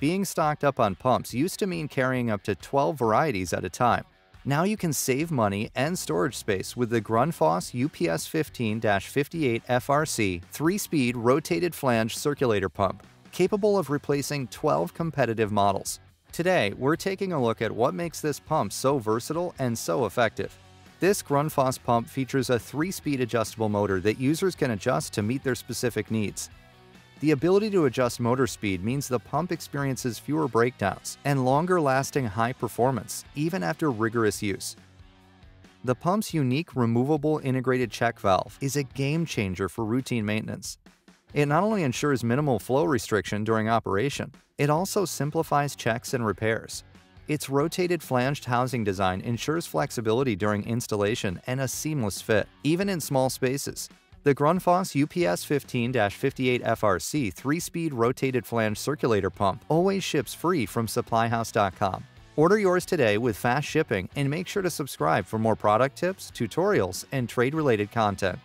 being stocked up on pumps used to mean carrying up to 12 varieties at a time. Now you can save money and storage space with the Grundfos UPS 15-58 FRC 3-speed rotated flange circulator pump, capable of replacing 12 competitive models. Today, we're taking a look at what makes this pump so versatile and so effective. This Grundfos pump features a 3-speed adjustable motor that users can adjust to meet their specific needs. The ability to adjust motor speed means the pump experiences fewer breakdowns and longer-lasting high performance, even after rigorous use. The pump's unique removable integrated check valve is a game changer for routine maintenance. It not only ensures minimal flow restriction during operation, it also simplifies checks and repairs. Its rotated flanged housing design ensures flexibility during installation and a seamless fit, even in small spaces. The Grundfos UPS 15-58 FRC 3-speed rotated flange circulator pump always ships free from supplyhouse.com. Order yours today with fast shipping and make sure to subscribe for more product tips, tutorials, and trade-related content.